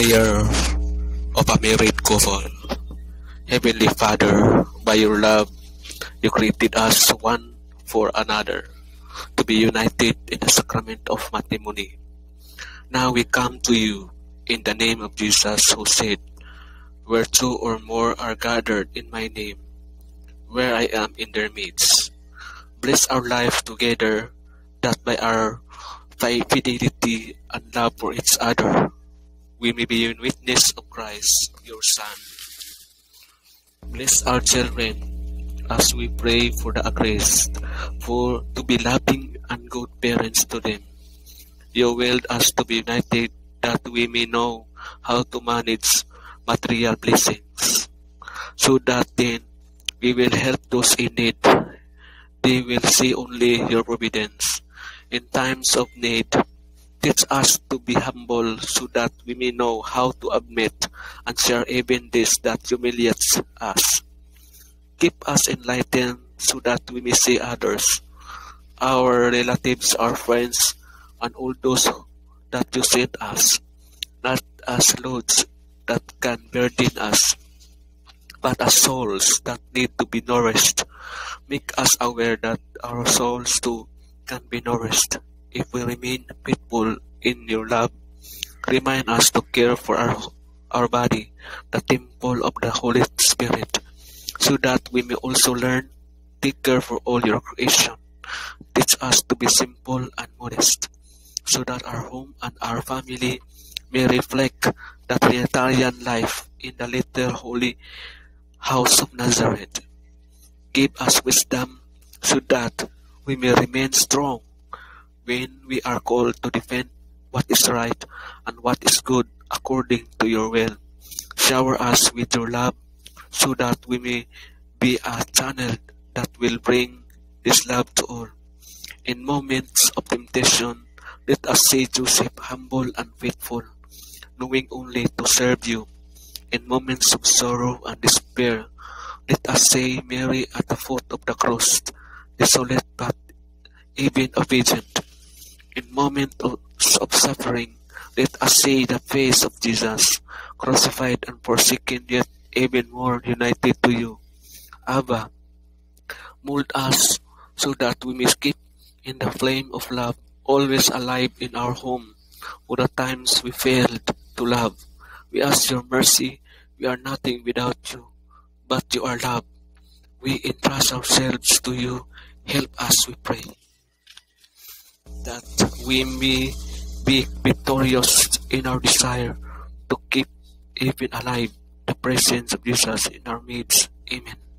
prayer of a married couple. Heavenly Father, by your love, you created us one for another to be united in the sacrament of matrimony. Now we come to you in the name of Jesus who said, Where two or more are gathered in my name, where I am in their midst. Bless our life together that by our fidelity and love for each other, we may be in witness of Christ, your Son. Bless our children as we pray for the aggressed, for to be loving and good parents to them. You willed us to be united that we may know how to manage material blessings, so that then we will help those in need. They will see only your providence in times of need. Teach us to be humble so that we may know how to admit and share even this that humiliates us. Keep us enlightened so that we may see others, our relatives, our friends, and all those that you sent us, not as loads that can burden us, but as souls that need to be nourished. Make us aware that our souls too can be nourished if we remain faithful in your love. Remind us to care for our, our body, the temple of the Holy Spirit, so that we may also learn take care for all your creation. Teach us to be simple and modest, so that our home and our family may reflect the Trinitarian life in the little holy house of Nazareth. Give us wisdom so that we may remain strong when we are called to defend what is right and what is good according to your will. Shower us with your love so that we may be a channel that will bring this love to all. In moments of temptation, let us say Joseph humble and faithful, knowing only to serve you. In moments of sorrow and despair, let us say Mary at the foot of the cross, desolate but even obedient. In moments of suffering, let us see the face of Jesus, crucified and forsaken, yet even more united to you. Abba, mold us so that we may keep in the flame of love, always alive in our home, for the times we failed to love. We ask your mercy. We are nothing without you, but you are love. We entrust ourselves to you. Help us, we pray that we may be victorious in our desire to keep even alive the presence of Jesus in our midst. Amen.